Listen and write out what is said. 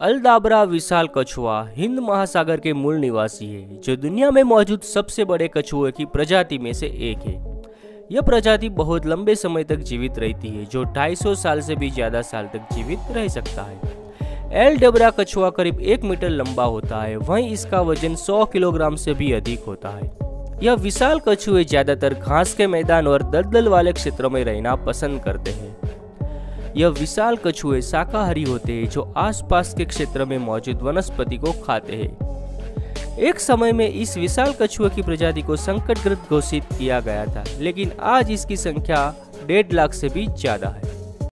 अलदाबरा विशाल कछुआ हिंद महासागर के मूल निवासी है, जो दुनिया में मौजूद सबसे बड़े कछुए की प्रजाति में से एक है। यह प्रजाति बहुत लंबे समय तक जीवित रहती है, जो 250 साल से भी ज़्यादा साल तक जीवित रह सकता है। एल डबरा कछुआ करीब एक मीटर लंबा होता है, वहीं इसका वज़न 100 किलोग्राम से भी अधिक होता है। यह विशाल कछुए ज़्यादातर घास के मैदान और दलदल वाले क्षेत्रों में रहना पसंद करते हैं। यह विशाल कछुए शाकाहारी होते हैं जो आसपास के क्षेत्र में मौजूद वनस्पति को खाते हैं। एक समय में इस विशाल कछुए की प्रजाति को संकटग्रस्त घोषित किया गया था, लेकिन आज इसकी संख्या डेढ़ लाख से भी ज़्यादा है।